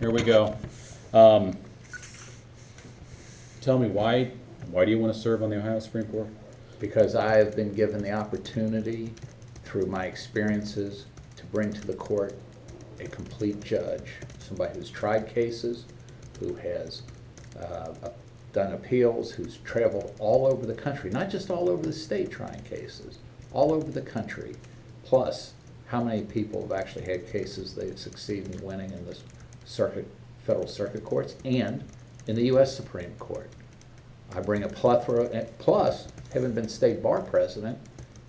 Here we go. Um, Tell me, why, why do you want to serve on the Ohio Supreme Court? because I have been given the opportunity through my experiences to bring to the court a complete judge, somebody who's tried cases, who has uh, done appeals, who's traveled all over the country, not just all over the state trying cases, all over the country. Plus, how many people have actually had cases they've succeeded in winning in the circuit, federal circuit courts and in the US Supreme Court. I bring a plethora, and plus, having been state bar president,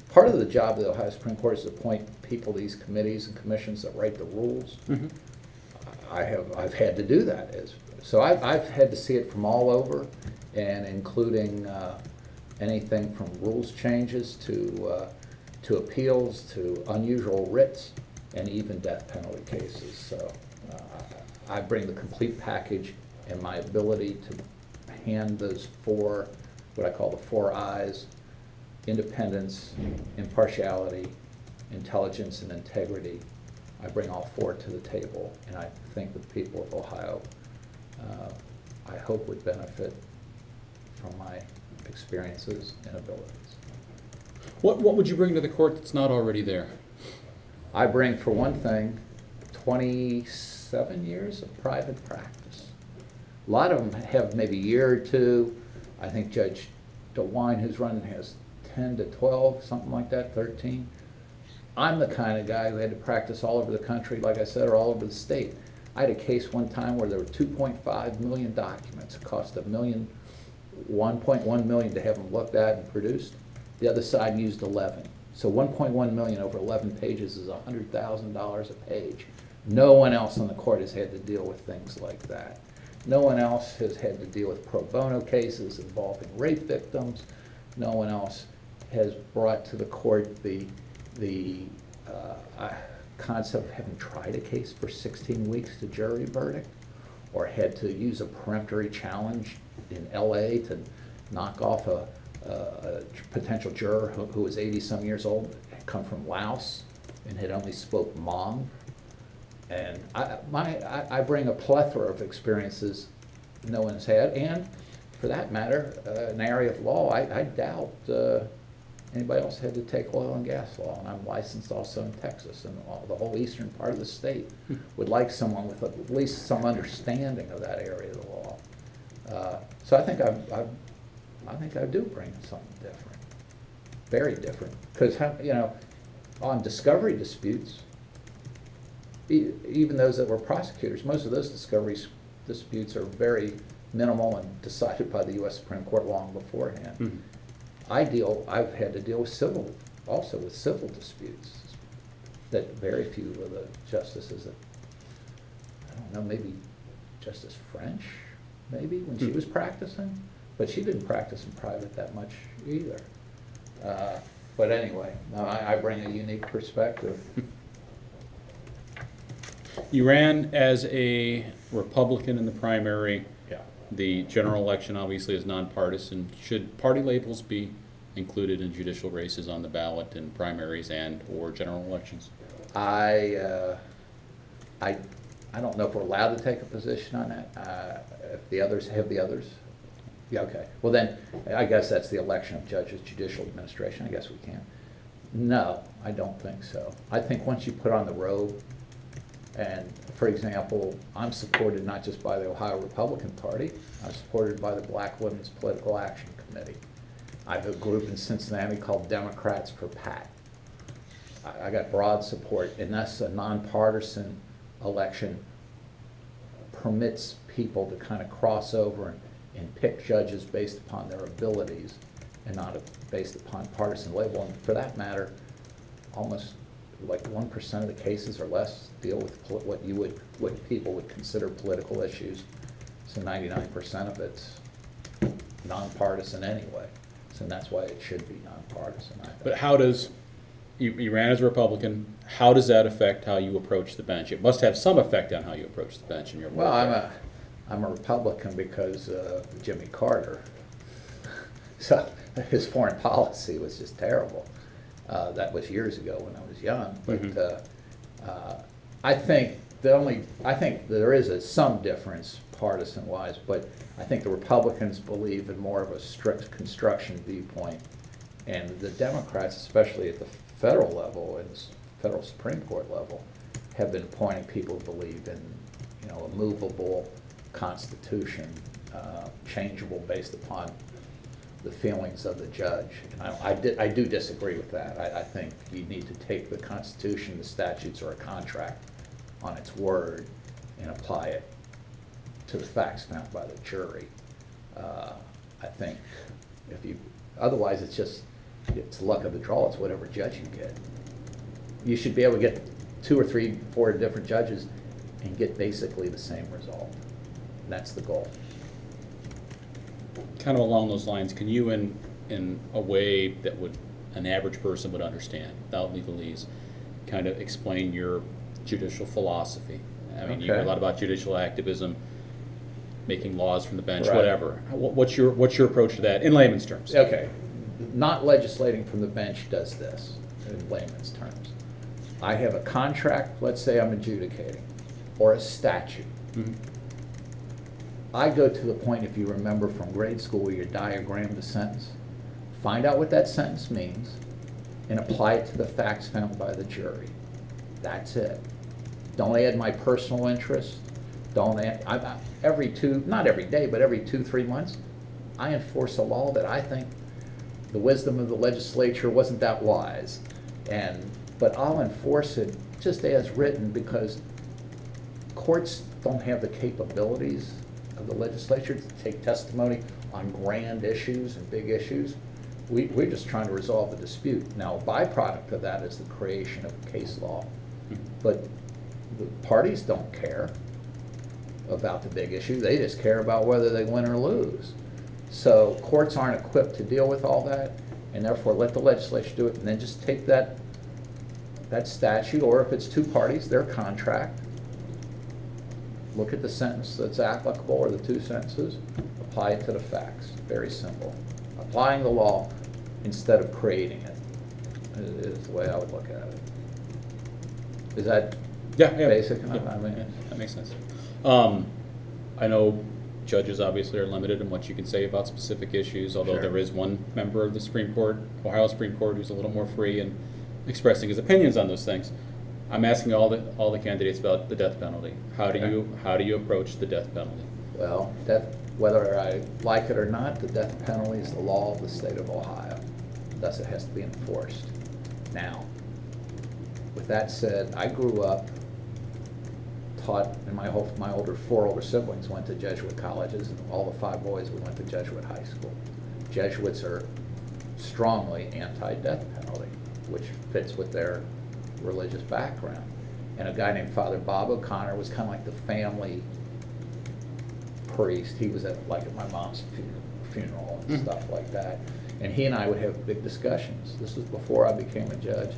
part of the job of the Ohio Supreme Court is to appoint people to these committees and commissions that write the rules. I have, I've had to do that as, so I've, I've had to see it from all over and including, uh, anything from rules changes to, uh, to appeals, to unusual writs, and even death penalty cases, so, I bring the complete package and my ability to hand those four, what I call the four Is, independence, impartiality, intelligence, and integrity. I bring all four to the table, and I think the people of Ohio, uh, I hope would benefit from my experiences and abilities. What, what would you bring to the court that's not already there? I bring, for one thing, twenty-seven years of private practice. A lot of them have maybe a year or two. I think Judge DeWine, who's running, has ten to twelve, something like that, thirteen. I'm the kind of guy who had to practice all over the country, like I said, or all over the state. I had a case one time where there were two point five million documents. It cost a million, 1.1 million to have them looked at and produced. The other side used eleven. So one point one million over eleven pages is hundred thousand dollars a page. No one else on the court has had to deal with things like that. No one else has had to deal with pro bono cases involving rape victims. No one else has brought to the court the, the uh, uh, concept of having tried a case for 16 weeks to jury verdict, or had to use a peremptory challenge in LA to knock off a, a potential juror who who was 80-some years old, had come from Laos, and had only spoke Hmong. And I, my, I, I bring a plethora of experiences no one's had, and for that matter, uh, an area of law, I, I doubt, uh, anybody else had to take oil and gas law, and I'm licensed also in Texas, and all, the whole eastern part of the state would like someone with at least some understanding of that area of the law. Uh, So I think I, I, I think I do bring something different, very different, because, you know, on discovery disputes, even those that were prosecutors, most of those discovery disputes are very minimal and decided by the US Supreme Court long beforehand. Mhm. I deal, I've had to deal with civil, also with civil disputes, that very few of the justices, that- I don't know, maybe Justice French, maybe, when she Hmm. was practicing, but she didn't practice in private that much either. Uh, But anyway, no, I, I bring a unique perspective. You ran as a Republican in the primary. Yeah. The general election obviously is nonpartisan. Should party labels be included in judicial races on the ballot in primaries and/or general elections? I, uh, I, I don't know if we're allowed to take a position on that. Uh, If the others, have the others? Yeah, okay. Well then, I guess that's the election of judges, judicial administration, I guess we can. No, I don't think so. I think once you put on the robe, and for example, I'm supported not just by the Ohio Republican Party, I'm supported by the Black Women's Political Action Committee. I have a group in Cincinnati called Democrats for Pat. I, I got broad support, and that's a nonpartisan election permits people to kind of cross over and, and pick judges based upon their abilities and not based upon partisan label. And for that matter, almost like one percent of the cases or less deal with what you would, what people would consider political issues. So ninety-nine percent of it's nonpartisan anyway. So that's why it should be nonpartisan, I think. But how does, you, you ran as a Republican, how does that affect how you approach the bench? It must have some effect on how you approach the bench in your. Well, I'm a, I'm a Republican because of Jimmy Carter. So his foreign policy was just terrible. Uh, that was years ago when I was young. But Mhm. uh, uh, I think the only, I think there is a, some difference partisan wise, but I think the Republicans believe in more of a strict construction viewpoint. And the Democrats, especially at the federal level and federal Supreme Court level, have been appointing people who believe in, you know, a movable constitution, uh, changeable based upon the feelings of the judge. And I, I di- I do disagree with that. I, I think you need to take the Constitution, the statutes, or a contract on its word and apply it to the facts found by the jury. Uh, I think if you, otherwise it's just, it's luck of the draw, it's whatever judge you get. You should be able to get two or three, four different judges and get basically the same result. That's the goal. Kind of along those lines, can you, in, in a way that would, an average person would understand, without legalese, kind of explain your judicial philosophy? I mean, you hear a lot about judicial activism, making laws from the bench, Right. whatever. What's your, what's your approach to that, in layman's terms? Okay, not legislating from the bench does this, in layman's terms. I have a contract, let's say I'm adjudicating, or a statute. Mhm. I go to the point, if you remember from grade school, where you diagram the sentence, find out what that sentence means, and apply it to the facts found by the jury. That's it. Don't add my personal interest, don't add, I, every two, not every day, but every two, three months, I enforce a law that I think the wisdom of the legislature wasn't that wise. And, but I'll enforce it just as written because courts don't have the capabilities of the legislature to take testimony on grand issues and big issues. We, we're just trying to resolve a dispute. Now, a byproduct of that is the creation of case law. But the parties don't care about the big issue, they just care about whether they win or lose. So courts aren't equipped to deal with all that, and therefore let the legislature do it, and then just take that, that statute, or if it's two parties, their contract, look at the sentence that's applicable, or the two sentences, apply it to the facts, very simple. Applying the law instead of creating it, is the way I would look at it. Is that Yeah, yeah. basic enough? Yeah, I mean, yeah, That makes sense. Um, I know judges obviously are limited in what you can say about specific issues, although Sure. there is one member of the Supreme Court, Ohio Supreme Court, who's a little more free in expressing his opinions on those things. I'm asking all the, all the candidates about the death penalty. How do Okay. you, how do you approach the death penalty? Well, death, whether I like it or not, the death penalty is the law of the state of Ohio. Thus, it has to be enforced. Now, with that said, I grew up, taught, and my whole, my older, four older siblings went to Jesuit colleges, and all the five boys, we went to Jesuit high school. Jesuits are strongly anti-death penalty, which fits with their religious background. And a guy named Father Bob O'Connor was kind of like the family priest. He was at, like at my mom's funeral and Mhm. stuff like that. And he and I would have big discussions. This was before I became a judge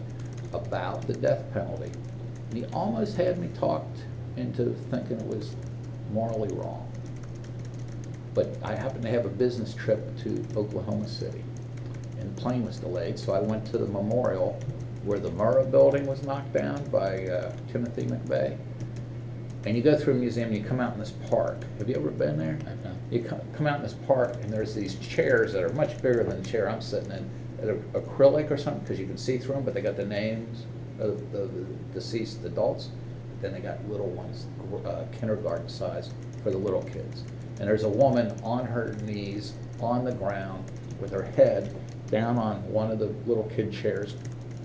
about the death penalty. And he almost had me talked into thinking it was morally wrong. But I happened to have a business trip to Oklahoma City, and the plane was delayed, so I went to the memorial where the Murrah building was knocked down by uh, Timothy McVeigh. And you go through a museum, and you come out in this park. Have you ever been there? Not. You come, come out in this park, and there's these chairs that are much bigger than the chair I'm sitting in. They're acrylic or something, because you can see through them, but they got the names of the the deceased adults. Then they got little ones, uh, kindergarten size for the little kids. And there's a woman on her knees, on the ground, with her head down on one of the little kid chairs,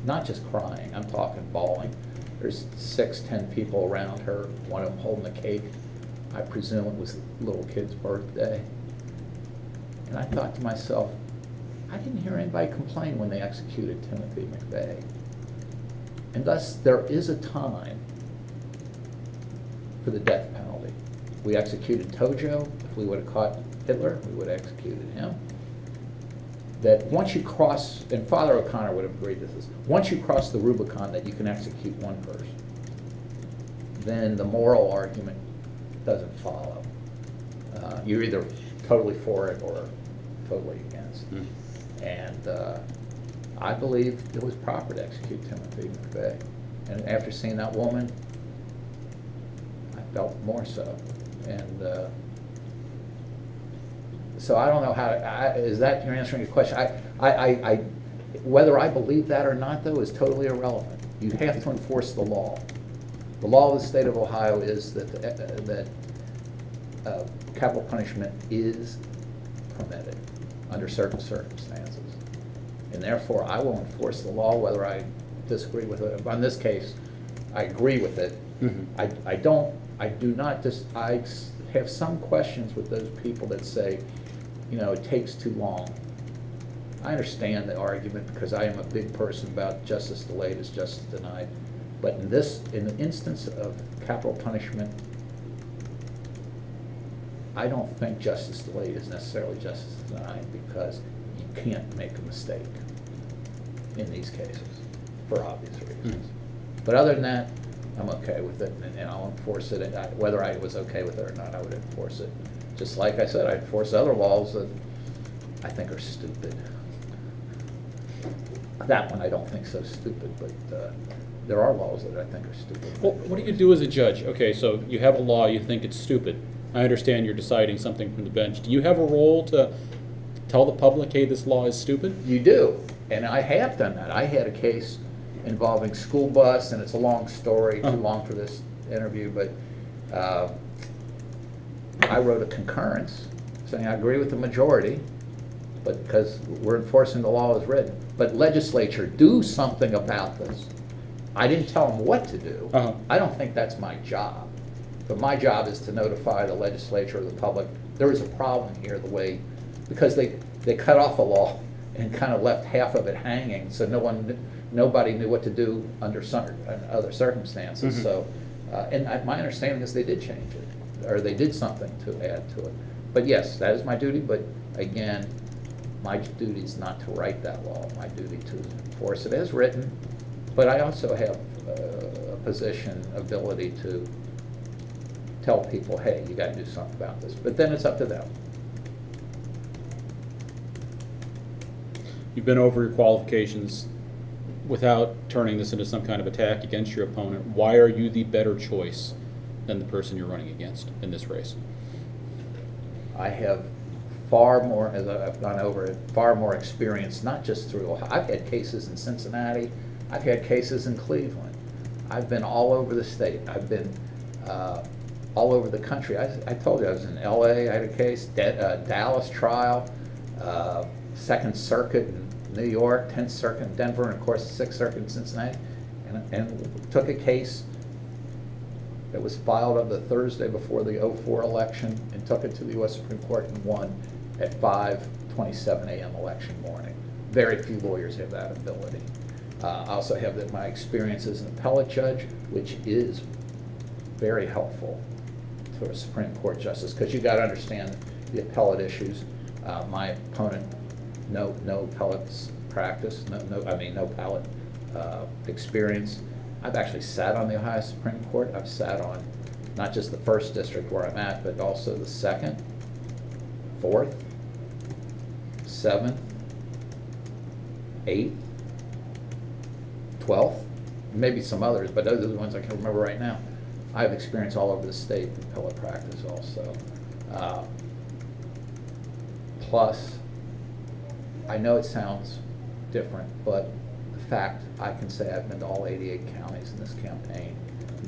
not just crying, I'm talking bawling. There's six, ten people around her, one of them holding a cake. I presume it was the little kid's birthday. And I thought to myself, I didn't hear anybody complain when they executed Timothy McVeigh. And thus, there is a time for the death penalty. We executed Tojo. If we would have caught Hitler, we would have executed him. That once you cross, and Father O'Connor would have agreed with this, once you cross the Rubicon that you can execute one person, then the moral argument doesn't follow. Uh, You're either totally for it or totally against. Hmm. And uh, I believe it was proper to execute Timothy McVeigh. And after seeing that woman I felt more so. And, uh, so I don't know how, I, is that, you're answering your question? I, I, I, I, whether I believe that or not, though, is totally irrelevant. You have to enforce the law. The law of the state of Ohio is that, uh, that uh, capital punishment is permitted under certain circumstances. And therefore, I will enforce the law whether I disagree with it. In this case, I agree with it. Mhm. I, I don't, I do not just, I have some questions with those people that say, you know, it takes too long. I understand the argument because I am a big person about justice delayed is justice denied. But in this, in the instance of capital punishment, I don't think justice delayed is necessarily justice denied because you can't make a mistake in these cases, for obvious reasons. Hmm. But other than that, I'm okay with it, and and I'll enforce it, and I- whether I was okay with it or not, I would enforce it. Just like I said, I enforce other laws that I think are stupid. That one I don't think so stupid, but uh, there are laws that I think are stupid. Well, what do you do as a judge? Okay, so you have a law, you think it's stupid. I understand you're deciding something from the bench. Do you have a role to tell the public, hey, this law is stupid? You do, and I have done that. I had a case involving school bus, and it's a long story, too Oh. long for this interview, but uh, I wrote a concurrence saying I agree with the majority, but because we're enforcing the law as written. But legislature, do something about this. I didn't tell them what to do. Uh-huh. I don't think that's my job. But my job is to notify the legislature or the public, there is a problem here, the way, because they, they cut off a law and kind of left half of it hanging, so no one, nobody knew what to do under some, other circumstances, Mhm. so. Uh, and I, my understanding is they did change it, or they did something to add to it. But yes, that is my duty, but again, my duty is not to write that law, my duty to enforce it as written. But I also have uh, a position, ability to tell people, hey, you gotta do something about this. But then it's up to them. You've been over your qualifications without turning this into some kind of attack against your opponent. Why are you the better choice than the person you're running against in this race? I have far more, as I've gone over it, far more experience, not just through Ohio. I've had cases in Cincinnati, I've had cases in Cleveland. I've been all over the state. I've been uh, all over the country. I, I told you, I was in LA, I had a case, uh, Dallas trial, uh, Second Circuit in New York, Tenth Circuit Denver, and of course, Sixth Circuit in Cincinnati. And, and took a case that was filed on the Thursday before the 04 election and took it to the US Supreme Court and won at 5:27 AM election morning. Very few lawyers have that ability. Uh, I also have that my experience as an appellate judge, which is very helpful to a Supreme Court justice, because you got to understand the appellate issues. Uh, My opponent, no, no appellate's practice, no, no, I mean, no appellate uh, experience. I've actually sat on the Ohio Supreme Court. I've sat on not just the first district where I'm at, but also the second, fourth, seventh, eighth, twelfth, maybe some others, but those are the ones I can remember right now. I have experience all over the state in appellate practice also. Uh, Plus, I know it sounds different, but the fact, I can say I've been to all 88 counties in this campaign,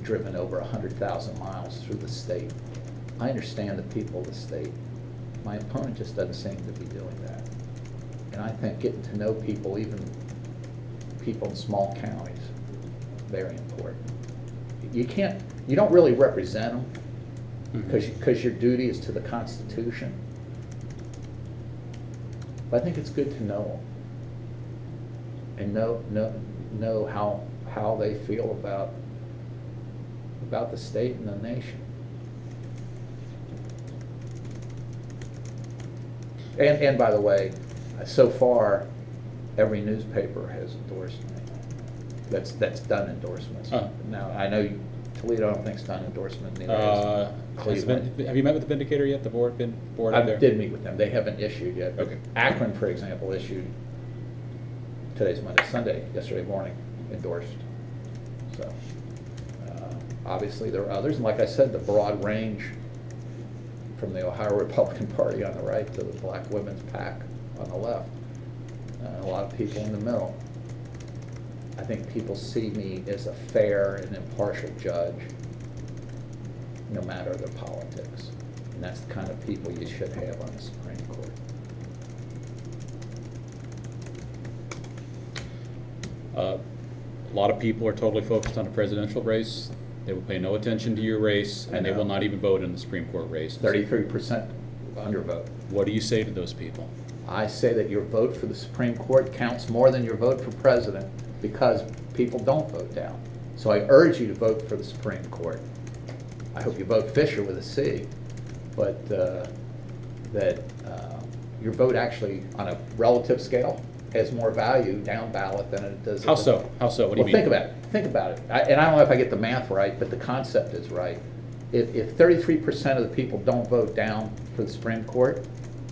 driven over 100,000 miles through the state. I understand the people of the state. My opponent just doesn't seem to be doing that. And I think getting to know people, even people in small counties, very important. You can't, you don't really represent them, because, mm-hmm. because your duty is to the Constitution. But I think it's good to know them. And know, know, know how, how they feel about, about the state and the nation. And, and by the way, so far, every newspaper has endorsed me. That's, that's done endorsements. Oh. Now, I know you- Toledo, I don't think think's done endorsement, neither Uh, has Cleveland. Vin- Have you met with the Vindicator yet, the board, Vin- board out I there? did meet with them, they haven't issued yet. but Okay. Akron, for example, issued, today's Monday, Sunday, yesterday morning, endorsed, so. uh, Obviously, there are others, and like I said, the broad range from the Ohio Republican Party on the right to the Black Women's PAC on the left. Uh, A lot of people in the middle. I think people see me as a fair and impartial judge, no matter their politics. And that's the kind of people you should have on the Supreme Court. Uh, A lot of people are totally focused on a presidential race. They will pay no attention to your race, and they will not even vote in the Supreme Court race. Thirty-three percent undervote. What do you say to those people? I say that your vote for the Supreme Court counts more than your vote for president because people don't vote down. So I urge you to vote for the Supreme Court. I hope you vote Fischer with a C, but uh, that uh, your vote actually, on a relative scale, has more value down ballot than it does. How so? How so? What do you Well, mean? think about it, think about it. I- And I don't know if I get the math right, but the concept is right. If, if thirty-three percent of the people don't vote down for the Supreme Court,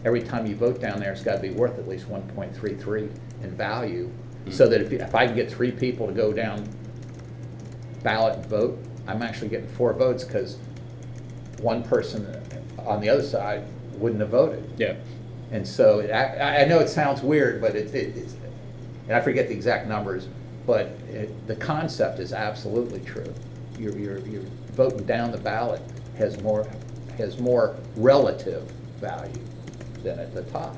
every time you vote down there, it's gotta be worth at least one point three three in value. So that if, if I can get three people to go down ballot and vote, I'm actually getting four votes, because one person on the other side wouldn't have voted. Yeah. And so, I- I, I know it sounds weird, but it, it- it's, and I forget the exact numbers, but it, the concept is absolutely true. You're, you're, you're voting down the ballot has more, has more relative value than at the top.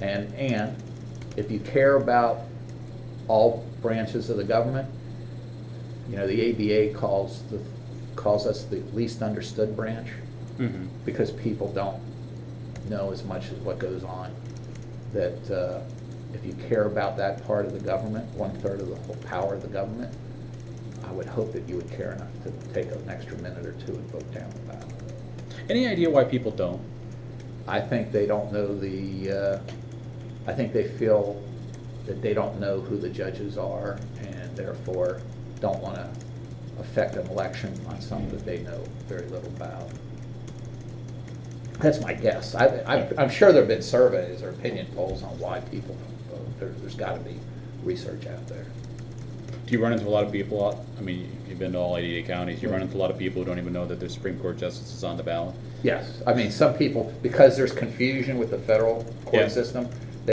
And, and if you care about all branches of the government, you know, the ABA calls the, calls us the least understood branch Mhm. because people don't know as much as what goes on. That uh, if you care about that part of the government, one-third of the whole power of the government, I would hope that you would care enough to take an extra minute or two and vote down the ballot. Any idea why people don't? I think they don't know the, uh, I think they feel that they don't know who the judges are and therefore don't want to affect an election on something that they know very little about. That's my guess. I, I- I'm sure there've been surveys or opinion polls on why people don't vote. There- There's got to be research out there. Do you run into a lot of people, out- I mean, you've been to all 88 counties, you run into a lot of people who don't even know that their Supreme Court justice is on the ballot? Yes, I mean, some people, because there's confusion with the federal Yeah. court system,